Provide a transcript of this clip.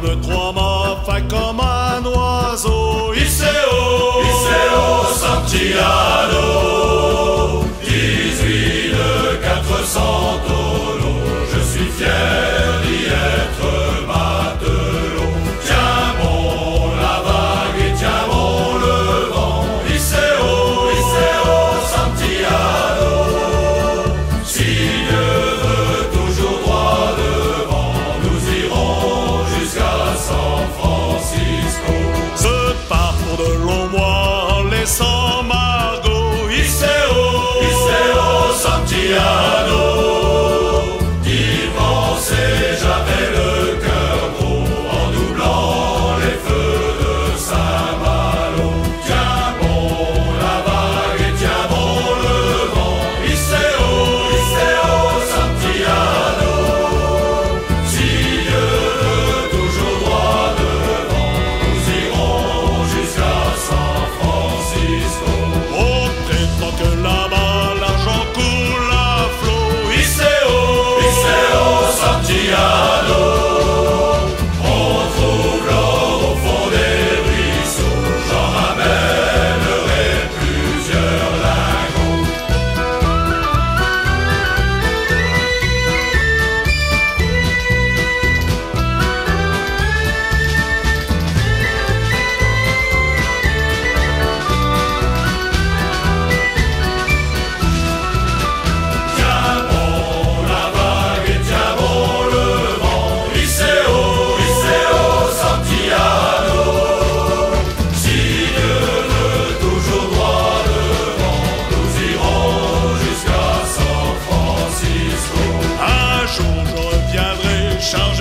flamme, trois mâts, fin comme un oiseau. Iseo, Iseo, Santiano. só mago, Iseo, é Iseo, é Santiago. 烧